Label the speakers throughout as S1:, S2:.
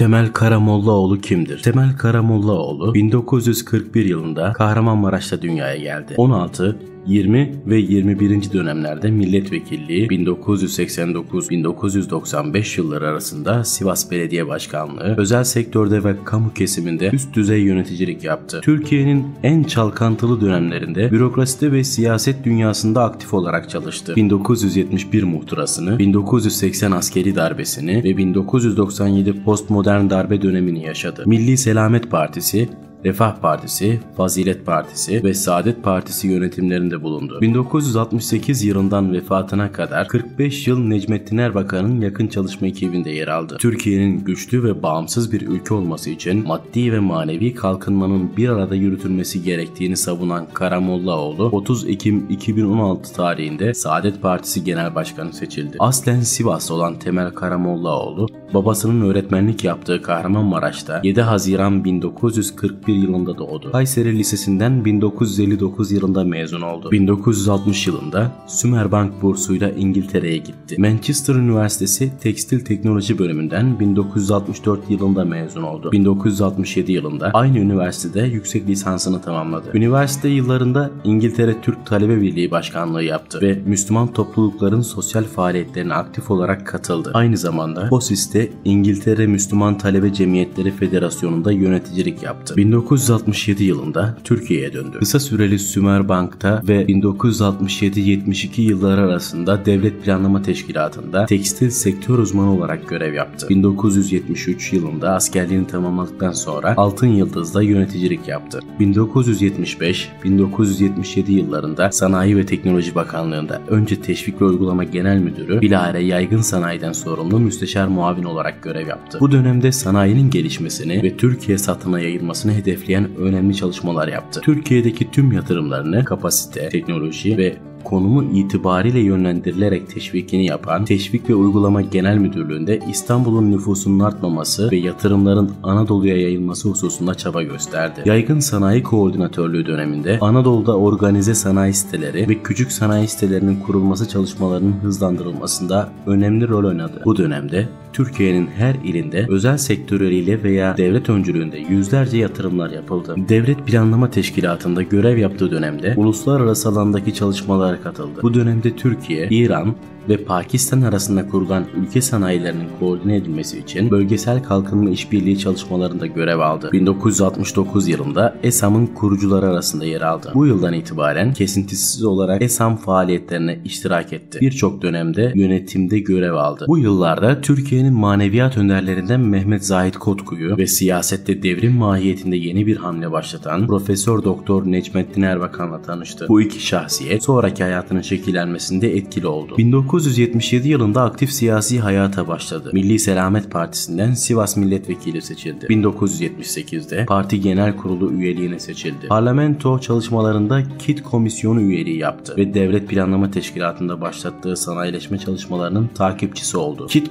S1: Temel Karamollaoğlu kimdir? Temel Karamollaoğlu 1941 yılında Kahramanmaraş'ta dünyaya geldi. 16 20 ve 21. dönemlerde milletvekilliği 1989-1995 yılları arasında Sivas Belediye Başkanlığı, özel sektörde ve kamu kesiminde üst düzey yöneticilik yaptı. Türkiye'nin en çalkantılı dönemlerinde bürokraside ve siyaset dünyasında aktif olarak çalıştı. 1971 muhtırasını, 1980 askeri darbesini ve 1997 postmodern darbe dönemini yaşadı. Milli Selamet Partisi, Refah Partisi, Fazilet Partisi ve Saadet Partisi yönetimlerinde bulundu. 1968 yılından vefatına kadar 45 yıl Necmettin Erbakan'ın yakın çalışma ekibinde yer aldı. Türkiye'nin güçlü ve bağımsız bir ülke olması için maddi ve manevi kalkınmanın bir arada yürütülmesi gerektiğini savunan Karamollaoğlu 30 Ekim 2016 tarihinde Saadet Partisi Genel Başkanı seçildi. Aslen Sivas olan Temel Karamollaoğlu babasının öğretmenlik yaptığı Kahramanmaraş'ta 7 Haziran 1941 yılında doğdu. Kayseri Lisesi'nden 1959 yılında mezun oldu. 1960 yılında Sümerbank bursuyla İngiltere'ye gitti. Manchester Üniversitesi Tekstil Teknoloji bölümünden 1964 yılında mezun oldu. 1967 yılında aynı üniversitede yüksek lisansını tamamladı. Üniversite yıllarında İngiltere Türk Talebe Birliği Başkanlığı yaptı ve Müslüman toplulukların sosyal faaliyetlerine aktif olarak katıldı. Aynı zamanda BOSİS'te İngiltere Müslüman Talebe Cemiyetleri Federasyonu'nda yöneticilik yaptı. 1967 yılında Türkiye'ye döndü. Kısa süreli Sümer Bank'ta ve 1967-72 yılları arasında Devlet Planlama Teşkilatı'nda tekstil sektör uzmanı olarak görev yaptı. 1973 yılında askerliğini tamamladıktan sonra Altın Yıldız'da yöneticilik yaptı. 1975-1977 yıllarında Sanayi ve Teknoloji Bakanlığı'nda önce Teşvik ve Uygulama Genel Müdürü, bilahare yaygın sanayiden sorumlu müsteşar muavin olarak görev yaptı. Bu dönemde sanayinin gelişmesini ve Türkiye satına yayılmasını hedefleyen önemli çalışmalar yaptı. Türkiye'deki tüm yatırımlarını kapasite, teknoloji ve konumu itibariyle yönlendirilerek teşvikini yapan Teşvik ve Uygulama Genel Müdürlüğü'nde İstanbul'un nüfusunun artmaması ve yatırımların Anadolu'ya yayılması hususunda çaba gösterdi. Yaygın Sanayi Koordinatörlüğü döneminde Anadolu'da organize sanayi siteleri ve küçük sanayi sitelerinin kurulması çalışmalarının hızlandırılmasında önemli rol oynadı. Bu dönemde Türkiye'nin her ilinde özel sektörleriyle veya devlet öncülüğünde yüzlerce yatırımlar yapıldı. Devlet Planlama Teşkilatı'nda görev yaptığı dönemde uluslararası alandaki çalışmalara katıldı. Bu dönemde Türkiye, İran, ve Pakistan arasında kurulan ülke sanayilerinin koordine edilmesi için bölgesel kalkınma işbirliği çalışmalarında görev aldı. 1969 yılında ESAM'ın kurucuları arasında yer aldı. Bu yıldan itibaren kesintisiz olarak ESAM faaliyetlerine iştirak etti. Birçok dönemde yönetimde görev aldı. Bu yıllarda Türkiye'nin maneviyat önderlerinden Mehmet Zahit Kotku'yu ve siyasette devrim mahiyetinde yeni bir hamle başlatan Profesör Doktor Necmettin Erbakan'la tanıştı. Bu iki şahsiyet sonraki hayatının şekillenmesinde etkili oldu. 1977 yılında aktif siyasi hayata başladı. Milli Selamet Partisi'nden Sivas Milletvekili seçildi. 1978'de parti genel kurulu üyeliğine seçildi. Parlamento çalışmalarında KİT komisyonu üyeliği yaptı ve Devlet Planlama Teşkilatı'nda başlattığı sanayileşme çalışmalarının takipçisi oldu. KİT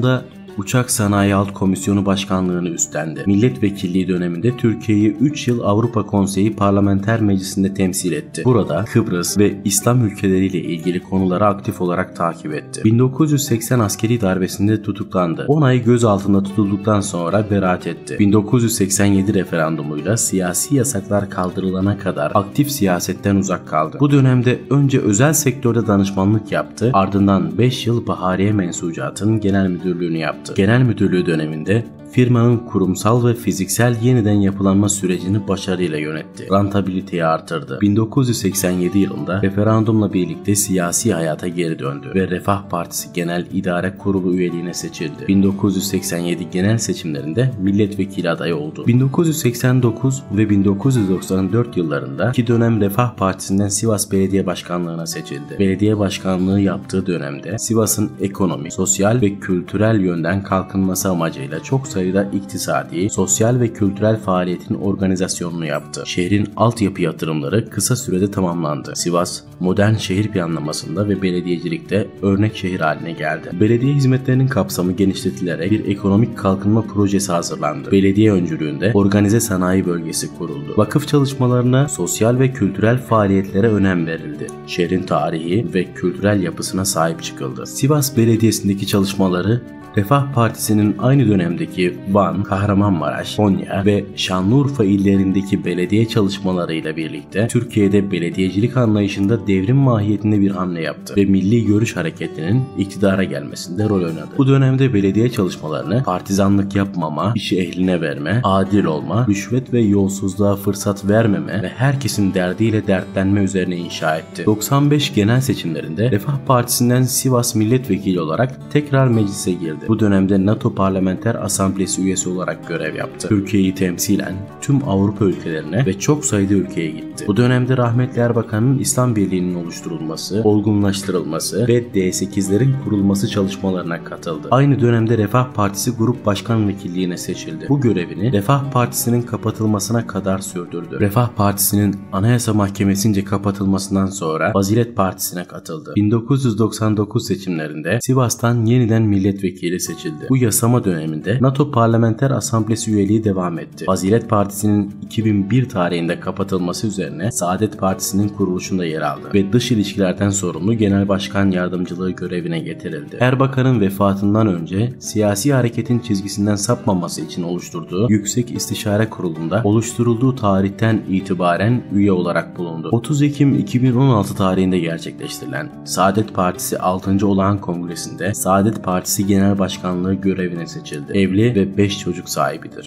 S1: 的 Uçak Sanayi Alt Komisyonu Başkanlığını üstlendi. Milletvekilliği döneminde Türkiye'yi 3 yıl Avrupa Konseyi Parlamenter Meclisi'nde temsil etti. Burada Kıbrıs ve İslam ülkeleriyle ilgili konuları aktif olarak takip etti. 1980 askeri darbesinde tutuklandı. 10 ay gözaltında tutulduktan sonra beraat etti. 1987 referandumuyla siyasi yasaklar kaldırılana kadar aktif siyasetten uzak kaldı. Bu dönemde önce özel sektörde danışmanlık yaptı, ardından 5 yıl Bahariye Mensucat'ın genel müdürlüğünü yaptı. Genel müdürlüğü döneminde firmanın kurumsal ve fiziksel yeniden yapılanma sürecini başarıyla yönetti. Rentabiliteyi artırdı. 1987 yılında referandumla birlikte siyasi hayata geri döndü ve Refah Partisi Genel İdare Kurulu üyeliğine seçildi. 1987 genel seçimlerinde milletvekili adayı oldu. 1989 ve 1994 yıllarında iki dönem Refah Partisi'nden Sivas Belediye Başkanlığı'na seçildi. Belediye başkanlığı yaptığı dönemde Sivas'ın ekonomi, sosyal ve kültürel yönden kalkınması amacıyla çok sayıda sayıda iktisadi, sosyal ve kültürel faaliyetin organizasyonunu yaptı. Şehrin altyapı yatırımları kısa sürede tamamlandı. Sivas, modern şehir planlamasında ve belediyecilikte örnek şehir haline geldi. Belediye hizmetlerinin kapsamı genişletilerek bir ekonomik kalkınma projesi hazırlandı. Belediye öncülüğünde organize sanayi bölgesi kuruldu. Vakıf çalışmalarına, sosyal ve kültürel faaliyetlere önem verildi. Şehrin tarihi ve kültürel yapısına sahip çıkıldı. Sivas Belediyesi'ndeki çalışmaları Refah Partisi'nin aynı dönemdeki Van, Kahramanmaraş, Konya ve Şanlıurfa illerindeki belediye çalışmalarıyla birlikte Türkiye'de belediyecilik anlayışında devrim mahiyetinde bir hamle yaptı ve Milli Görüş Hareketi'nin iktidara gelmesinde rol oynadı. Bu dönemde belediye çalışmalarını partizanlık yapmama, işi ehline verme, adil olma, rüşvet ve yolsuzluğa fırsat vermeme ve herkesin derdiyle dertlenme üzerine inşa etti. 95 genel seçimlerinde Refah Partisi'nden Sivas milletvekili olarak tekrar meclise girdi. Bu dönemde NATO Parlamenter Asamblesi üyesi olarak görev yaptı. Türkiye'yi temsilen tüm Avrupa ülkelerine ve çok sayıda ülkeye gitti. Bu dönemde rahmetli Erbakan'ın İslam Birliği'nin oluşturulması, olgunlaştırılması ve D8'lerin kurulması çalışmalarına katıldı. Aynı dönemde Refah Partisi Grup Başkan Vekilliğine seçildi. Bu görevini Refah Partisi'nin kapatılmasına kadar sürdürdü. Refah Partisi'nin Anayasa Mahkemesi'nce kapatılmasından sonra Fazilet Partisi'ne katıldı. 1999 seçimlerinde Sivas'tan yeniden milletvekili seçildi. Bu yasama döneminde NATO Parlamenter Asamblesi üyeliği devam etti. Fazilet Partisi'nin 2001 tarihinde kapatılması üzerine Saadet Partisi'nin kuruluşunda yer aldı ve dış ilişkilerden sorumlu Genel Başkan Yardımcılığı görevine getirildi. Erbakan'ın vefatından önce siyasi hareketin çizgisinden sapmaması için oluşturduğu Yüksek İstişare Kurulu'nda oluşturulduğu tarihten itibaren üye olarak bulundu. 30 Ekim 2016 tarihinde gerçekleştirilen Saadet Partisi 6. Olağan Kongresi'nde Saadet Partisi Başkanlığı görevine seçildi. Evli ve 5 çocuk sahibidir.